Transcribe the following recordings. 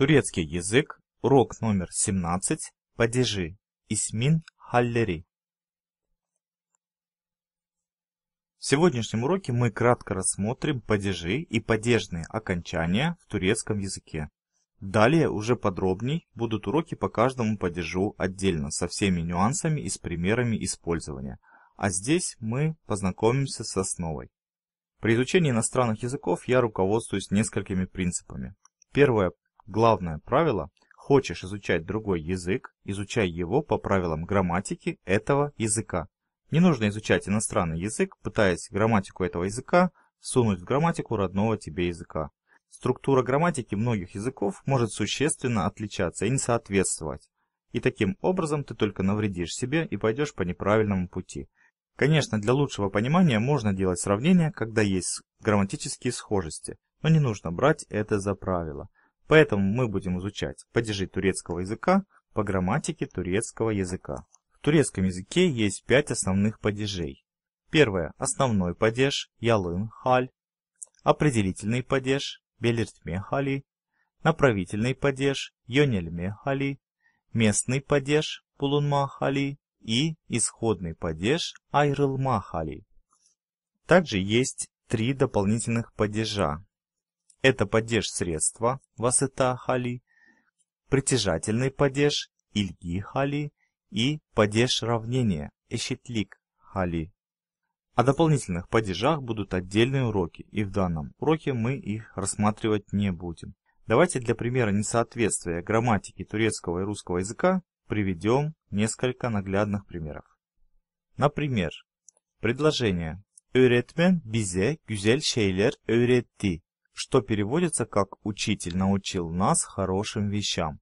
Турецкий язык, урок номер 17, падежи, исмин халлери. В сегодняшнем уроке мы кратко рассмотрим падежи и падежные окончания в турецком языке. Далее уже подробней будут уроки по каждому падежу отдельно, со всеми нюансами и с примерами использования. А здесь мы познакомимся с основой. При изучении иностранных языков я руководствуюсь несколькими принципами. Первое главное правило – хочешь изучать другой язык, изучай его по правилам грамматики этого языка. Не нужно изучать иностранный язык, пытаясь грамматику этого языка сунуть в грамматику родного тебе языка. Структура грамматики многих языков может существенно отличаться и не соответствовать. И таким образом ты только навредишь себе и пойдешь по неправильному пути. Конечно, для лучшего понимания можно делать сравнения, когда есть грамматические схожести, но не нужно брать это за правило. Поэтому мы будем изучать падежи турецкого языка по грамматике турецкого языка. В турецком языке есть пять основных падежей. Первое – основной падеж ялын халь, определительный падеж белиртме хали, направительный падеж йонельме хали, местный падеж пулунма хали и исходный падеж Айрылмахали. Также есть три дополнительных падежа. Это падеж средства Васыта Хали, притяжательный падеж Ильги Хали и падеж равнения Эщетлик Хали. О дополнительных падежах будут отдельные уроки, и в данном уроке мы их рассматривать не будем. Давайте для примера несоответствия грамматики турецкого и русского языка приведем несколько наглядных примеров. Например, предложение «Öğretmen bize güzel şeyler öğretti», что переводится как «учитель научил нас хорошим вещам».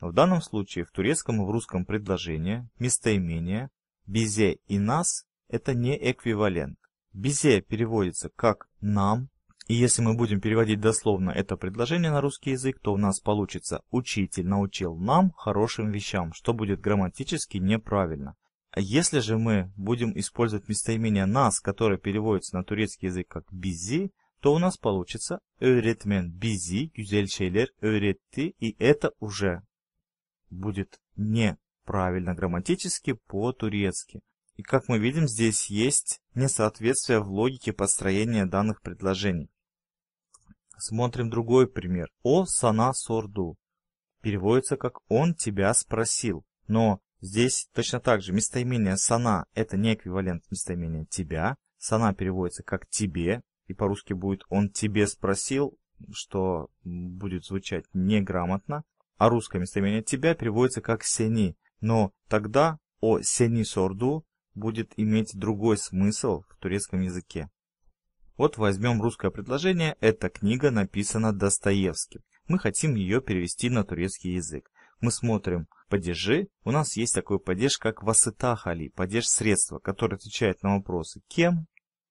В данном случае в турецком и в русском предложении местоимение «бизе» и «нас» – это не эквивалент. «Бизе» переводится как «нам», и если мы будем переводить дословно это предложение на русский язык, то у нас получится «учитель научил нам хорошим вещам», что будет грамматически неправильно. А если же мы будем использовать местоимение «нас», которое переводится на турецкий язык как «бизи», то у нас получится «öğretmen bizi güzel şeyler öğretti», и это уже будет неправильно грамматически по-турецки. И как мы видим, здесь есть несоответствие в логике построения данных предложений. Смотрим другой пример. О сана сорду. Переводится как «он тебя спросил». Но здесь точно так же местоимение сана это не эквивалент местоимения тебя. Сана переводится как тебе, и по-русски будет «он тебе спросил», что будет звучать неграмотно. А русское местоимение тебя переводится как «сени». Но тогда «о сени сорду» будет иметь другой смысл в турецком языке. Вот возьмем русское предложение «Эта книга написана Достоевским». Мы хотим ее перевести на турецкий язык. Мы смотрим падежи. У нас есть такой падеж, как «vasıta hali», падеж средства, который отвечает на вопросы «кем»,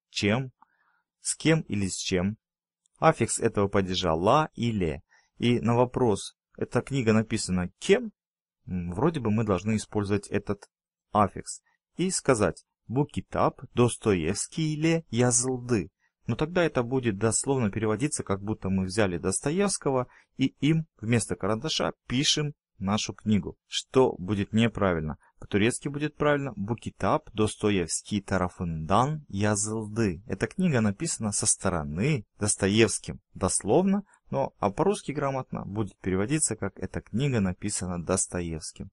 «чем», «с кем» или «с чем». Аффикс этого падежа «la» и «le». И на вопрос «Эта книга написана кем?» Вроде бы мы должны использовать этот аффикс и сказать «Bu kitap Dostoyevski'yle yazıldı». Но тогда это будет дословно переводиться, как будто мы взяли Достоевского и им вместо карандаша пишем нашу книгу, что будет неправильно. По-турецки будет правильно «Букитап Достоевский тарафындан язылды». Эта книга написана со стороны Достоевским, дословно, но а по-русски грамотно будет переводиться как «Эта книга написана Достоевским».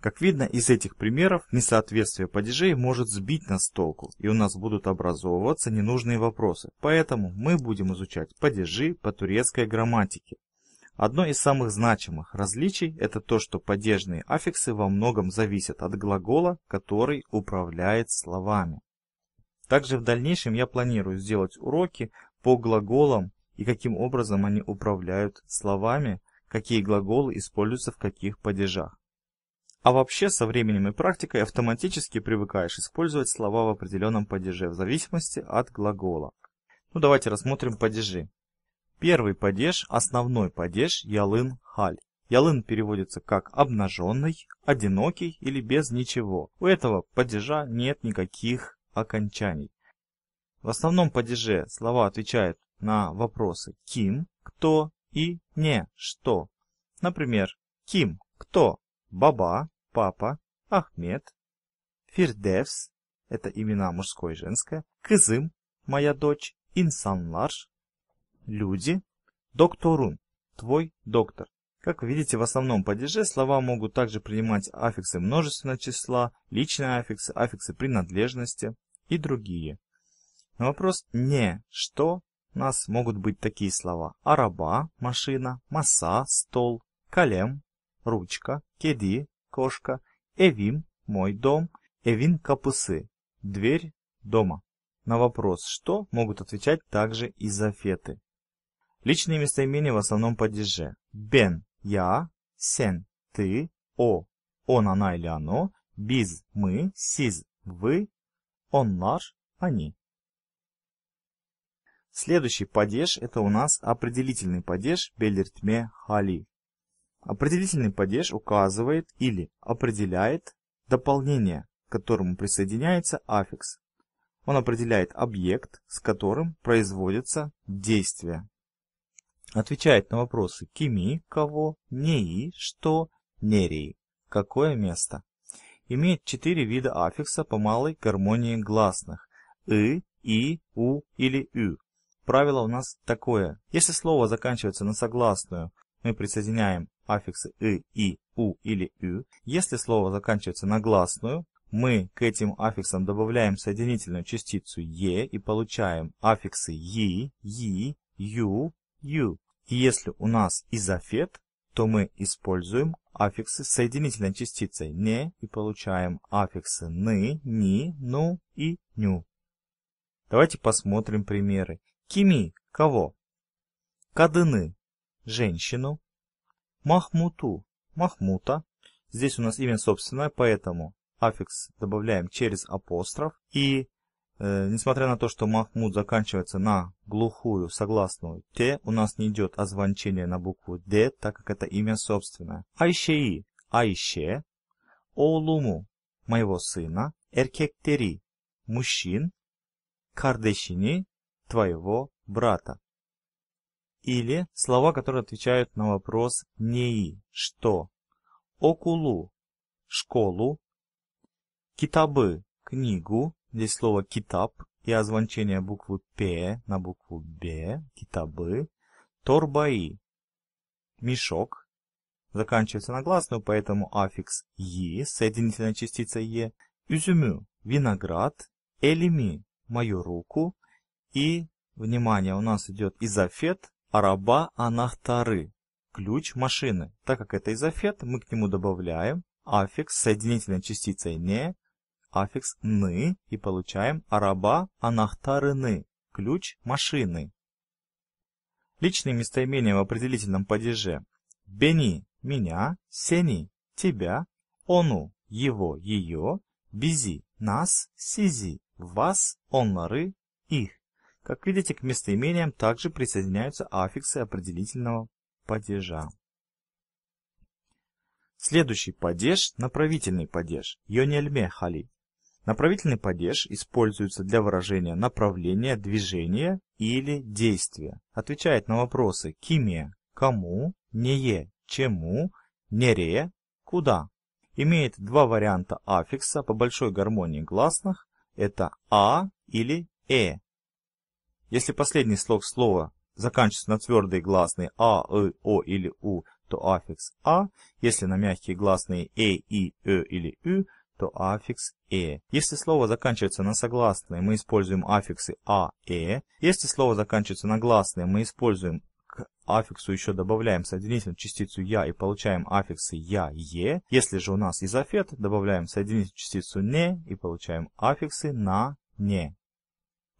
Как видно из этих примеров, несоответствие падежей может сбить нас с толку, и у нас будут образовываться ненужные вопросы. Поэтому мы будем изучать падежи по турецкой грамматике. Одно из самых значимых различий – это то, что падежные аффиксы во многом зависят от глагола, который управляет словами. Также в дальнейшем я планирую сделать уроки по глаголам и каким образом они управляют словами, какие глаголы используются в каких падежах. А вообще, со временем и практикой автоматически привыкаешь использовать слова в определенном падеже в зависимости от глагола. Ну давайте рассмотрим падежи. Первый падеж, основной падеж ялын-халь. Ялын переводится как обнаженный, одинокий или без ничего. У этого падежа нет никаких окончаний. В основном падеже слова отвечают на вопросы ким, кто и не, что. Например, Ким – кто? Баба, папа, Ахмед. Фирдевс – это имена мужское и женское. Кызым – моя дочь. Инсанлар – люди. Докторун – твой доктор. Как видите, в основном падеже слова могут также принимать аффиксы множественного числа, личные аффиксы, аффиксы принадлежности и другие. На вопрос «не», «что» у нас могут быть такие слова. Араба, машина, маса, стол, калем, ручка, кеди, кошка, эвим, мой дом, эвин капусы, дверь дома. На вопрос «что» могут отвечать также изофеты. Личные местоимения в основном падеже. Бен – я, сен – ты, о – он, она или оно, biz – мы, сиз – вы, onlar – они. Следующий падеж это у нас определительный падеж белиртме хали. Определительный падеж указывает или определяет дополнение, к которому присоединяется аффикс. Он определяет объект, с которым производится действие. Отвечает на вопросы кими, кого, неи, что, нерии, какое место. Имеет четыре вида аффикса по малой гармонии гласных – и, и, у или ю. Правило у нас такое. Если слово заканчивается на согласную, мы присоединяем аффиксы и, и, у или ю. Если слово заканчивается на гласную, мы к этим аффиксам добавляем соединительную частицу е и получаем аффиксы и, и, ю, ю. И если у нас изофет, то мы используем аффиксы с соединительной частицей «не» и получаем аффиксы «ны», «ни», «ну» и «ню». Давайте посмотрим примеры. Кими – кого? Кадыны – женщину. Махмуту – Махмута. Здесь у нас имя собственное, поэтому аффикс добавляем через апостроф. И Э, несмотря на то, что Махмуд заканчивается на глухую согласную Т, у нас не идет озвончение на букву Д, так как это имя собственное. Айшеи – Айше, Оулуму – моего сына, Эркектери – мужчин, Кардешини – твоего брата. Или слова, которые отвечают на вопрос «неи» – что? Окулу – школу, Китабы – книгу, Здесь слово «китаб» и озвончение буквы «п» на букву «б», «китабы». Торбаи – мешок. Заканчивается на гласную, поэтому аффикс «и» с соединительной частицей «е». Üzümü – виноград. Элими – мою руку. И, внимание, у нас идет изофет араба анахтары – ключ машины. Так как это изофет, мы к нему добавляем аффикс с соединительной частицей «не», аффикс «ны» и получаем араба анахтарыны – ключ машины. Личные местоимения в определительном падеже. Бени – меня, сени – тебя, ону – его, ее, бизи – нас, сизи – вас, оннары – их. Как видите, к местоимениям также присоединяются аффиксы определительного падежа. Следующий падеж – направительный падеж – йонельме хали. Направительный падеж используется для выражения направления, движения или действия. Отвечает на вопросы киме – кому, нее – чему, нере – куда. Имеет два варианта аффикса по большой гармонии гласных – это а или э. Если последний слог слова заканчивается на твердые гласные а, э, о или у, то аффикс а. Если на мягкие гласные э, и, э или ü, то аффикс «э». Если слово заканчивается на согласные, мы используем аффиксы «а», «э». Если слово заканчивается на гласные, мы используем к аффиксу еще добавляем соединительную частицу «я» и получаем аффиксы «я», «е». Если же у нас изофет, добавляем соединительную частицу «не» и получаем аффиксы «на», «не».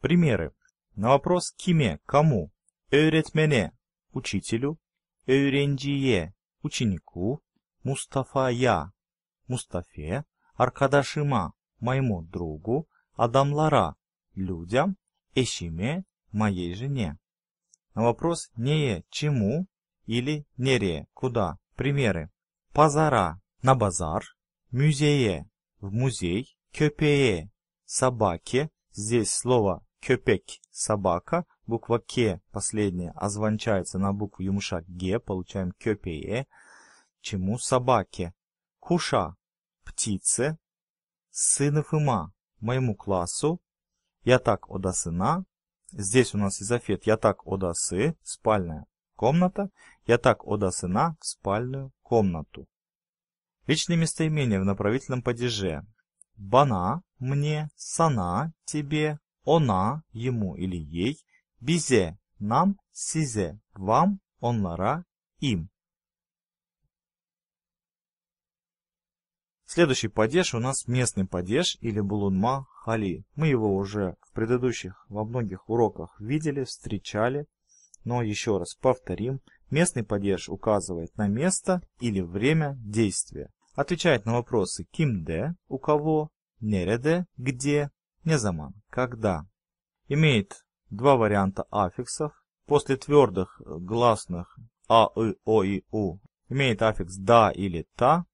Примеры. На вопрос «киме» – «кому?» «Öğretmene» – «учителю», «öğrenciye» – «ученику», «Мустафая» – «Мустафе», Аркадашима – моему другу, Адамлара – людям, Эшиме – моей жене. На вопрос «нее» – чему или «нере» – куда. Примеры. Пазара – на базар, музее – в музей, köpeğe – собаке. Здесь слово köpek – собака, буква К последняя озвончается на букву юмша Г, получаем кёпее. Чему собаке? Куша, птице, сынов има, моему классу. Я так одасына. Здесь у нас изофет я так одасы, спальная комната. Я так одасына в спальную комнату. Личные местоимения в направительном падеже. Бана, мне, сана, тебе, она, ему или ей, бизе, нам, сизе, вам, онлара, им. Следующий падеж у нас местный падеж или булунма хали. Мы его уже в предыдущих, во многих уроках видели, встречали. Но еще раз повторим. Местный падеж указывает на место или время действия. Отвечает на вопросы кимде, у кого, нереде, где, незаман, когда. Имеет два варианта аффиксов. После твердых гласных а, и, о и у имеет аффикс да или та.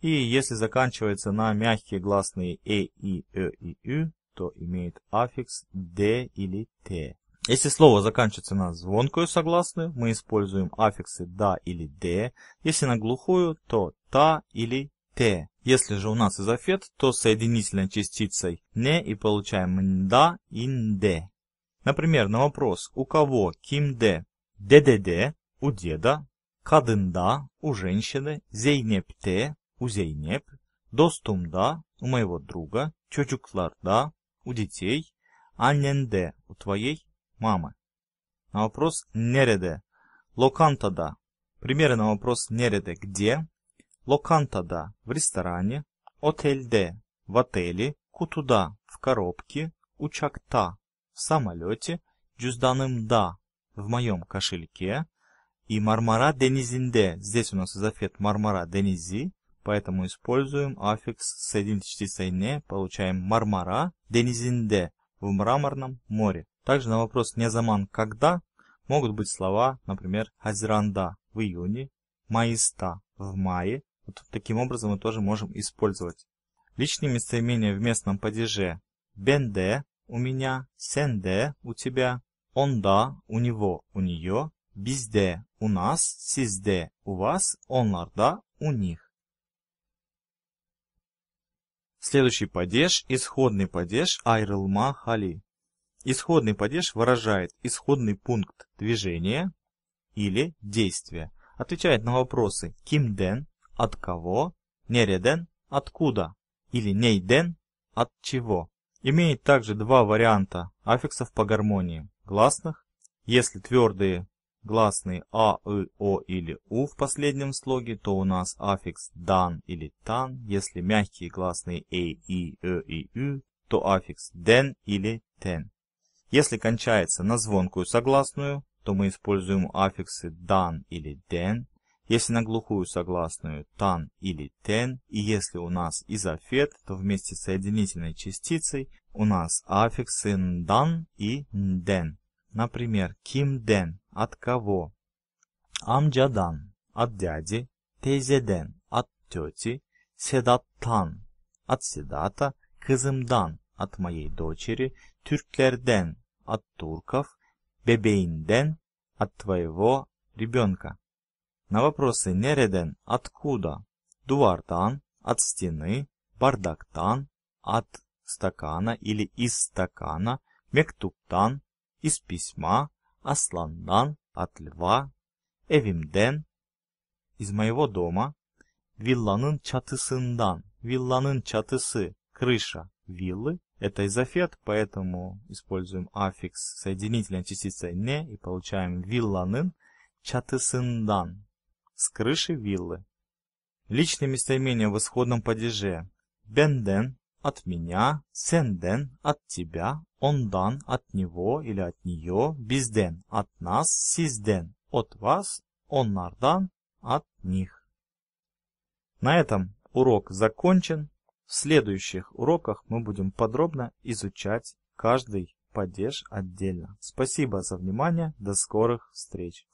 И если заканчивается на мягкие гласные э, и, э и ü, то имеет аффикс д или т. Если слово заканчивается на звонкую согласную, мы используем аффиксы да или д. Если на глухую, то та или т. Если же у нас изофет, то соединительной частицей не и получаем да и нде. Например, на вопрос «У кого?» «Кимде?» «ДДД» «У деда», «Кадында» «У женщины», «Зейнепте» у Зейнеп, Достумда у моего друга, Чочукларда у детей, Анненде у твоей мамы. На вопрос нереде, локантада. Примеры на вопрос нереде где, локантада в ресторане, отельде в отеле, кутуда в коробке, учакта в самолете, да в моем кошельке и мармара денизинде. Здесь у нас изофет мармара денизи поэтому используем аффикс с «не», получаем «мармара», «денизинде» в мраморном море. Также на вопрос «не заман» «когда» могут быть слова, например, «хазиранда» в июне, «маиста» в мае. Вот таким образом мы тоже можем использовать. Личные местоимения в местном падеже «бенде» у меня, «сенде» у тебя, «онда» у него, у нее, «bizde» у нас, «sizde» у вас, «onlarda» у них. Следующий падеж – исходный падеж айрылма хали. Исходный падеж выражает исходный пункт движения или действия. Отвечает на вопросы кимден – от кого, нереден – откуда или нейден – от чего. Имеет также два варианта аффиксов по гармонии – гласных, если твердые гласные а, и, о или у в последнем слоге, то у нас аффикс дан или тан. Если мягкие гласные э, и, э и ü, то аффикс ден или тен. Если кончается на звонкую согласную, то мы используем аффиксы дан или ден. Если на глухую согласную тан или тен, и если у нас изофет, то вместе с соединительной частицей у нас аффиксы дан и ден. Например, Ким Ден от кого? Амджадан от дяди, Тейзеден от тети, Седаттан от Седата, Кызымдан от моей дочери, Türklerden от турков, Бебейнден от твоего ребенка. На вопросы Нереден откуда, Дувардан от стены, Бардактан от стакана или из стакана, Мектуптан из письма, Асландан от льва, Evimden из моего дома, Villanın çatısından, Villanın çatısı, крыша виллы, это изофет, поэтому используем аффикс соединительной частицей не и получаем Villanın çatısından, с крыши виллы. Личное местоимение в исходном падеже. Бенден от меня, сенден от тебя, ондан от него или от нее, безден от нас, сизден от вас, оннардан от них. На этом урок закончен. В следующих уроках мы будем подробно изучать каждый падеж отдельно. Спасибо за внимание. До скорых встреч.